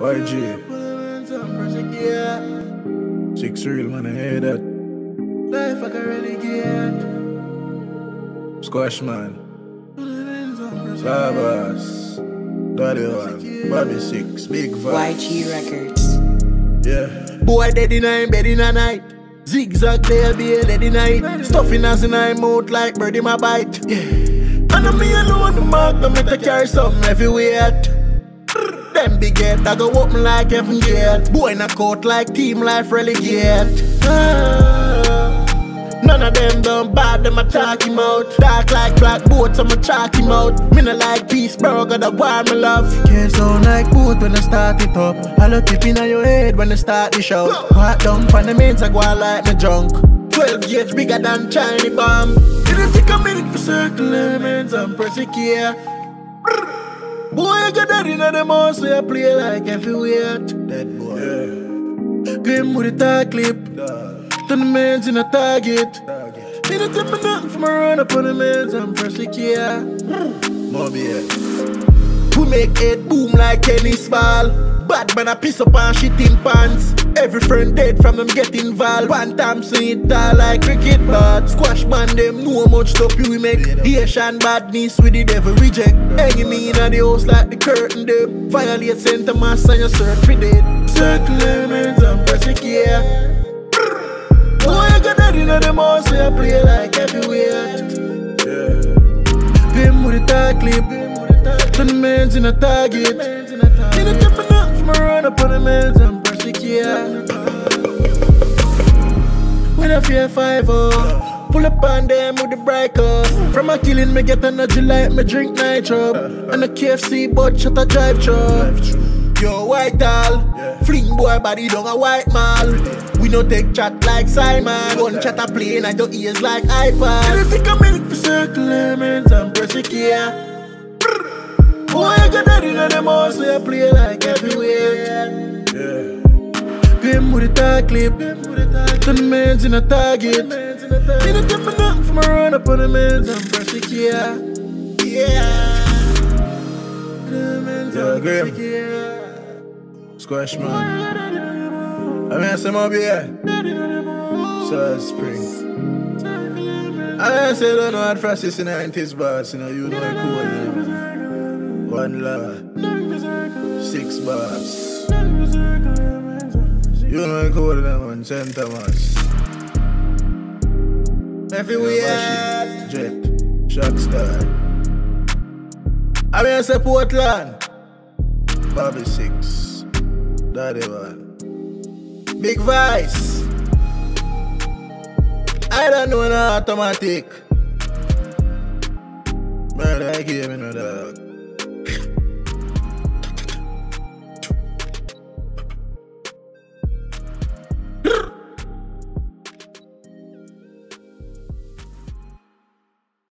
YG. Six real man, I hear that. Life like a renegade. Squash man. Labas. Daddy one. Bobby six. Big vibes. YG Records. Yeah. Boy dead in a bed in a night. Zigzag there be a dead in night. Stuffing us in my mouth like bird in my bite. Yeah. And I'm me alone the mark, no me to carry something everywhere. Them big head that go open like heaven gate. Boy in a coat like team life relegate. Ah. None of them done bad, them a talk him out. Dark like black boats, I'ma chalk him out. Me no like peace, bro, got a war me love. Can't sound like boat when I start it up. Hello tip in your head when I start the show. Walk down on the mains, I go out like me drunk. 12 gauge bigger than Chinese bomb. Didn't take a minute for circle elements a key. Boy, I got that in the mouth, so I play like everywhere. Dead boy. Yeah. Grim with a tag clip. Turn the man's in a target. Target. Me don't tell me nothing from a run up on the man's and press the key. Mommy, yeah. We make it boom like tennis ball. Bad man a piss up and shit in pants. Every friend dead from them get involved. One time see it all like cricket bat. Man them know much stuff we make. Asian badness with the devil reject. Hanging me in the house like the curtain them. Violate center mass and you search for dead. Circle elements and the key. Boy, I got that in the house, so I play like everywhere. Yeah. Pim with a tag clip. Turn the in a target. No tip me nothing from a run up on the man's and the key. With a fear five oh. Pull up on them with the breaker. From a killing, me get energy like me drink nitro. And a KFC, but shut a drive through. Yo, white. Yeah. Fling boy body down a white mall. We no take chat like Simon. One chat a plane and your ears like iPad. You come in for circle elements and key. Boy, I got that in the house, so I play like everywhere. Yeah. Grim with a tag clip. Turn the man's in a target. Me no tip me nothing from a run up on the man's and press the. Yeah. The man's Yeah, and press the key. Squash man. I mean, say, Mommy, yeah. So spring. I say, don't know what Francis in the 90s, but you know, you know it cool, you know. One love. Six bars. You know it cool, them on St. Thomas. Everywhere. Jet. Shockstar. I mean, I say Portland. Bobby Six. Daddy one. Big Vice. I don't know no automatic. Man, I give me no dog.